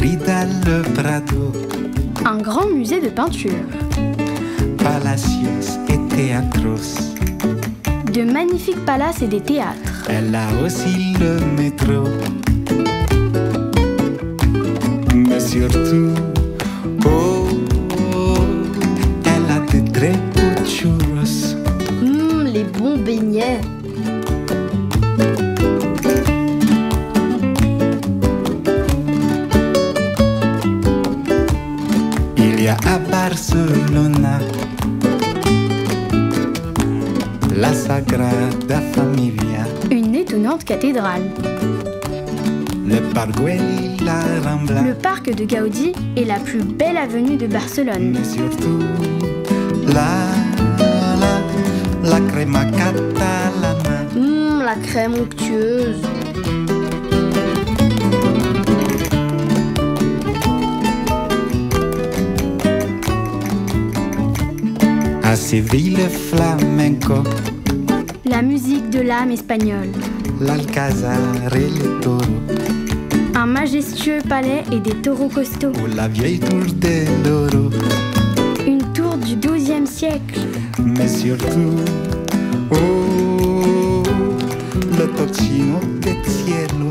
Tridal Prado. Un grand musée de peinture. Palacios et teatros. De magnifiques palaces et des théâtres. Elle a aussi le métro. Mais surtout, oh, elle a des très beaux churros. Mmh, les bons beignets. Il y a à Barcelona la Sagrada Familia, Une étonnante cathédrale. le y la Rambla. Le parc de Gaudi est la plus belle avenue de Barcelone. Mais surtout, la, la, la crema catalana. Hum, la crème onctueuse. À Séville, le flamenco, La musique de l'âme espagnole. l'Alcazar et le taureau, Un majestueux palais et des taureaux costauds. ou la vieille tour de l'oro. Une tour du XIIe siècle. Mais surtout, oh, le tocino del cielo.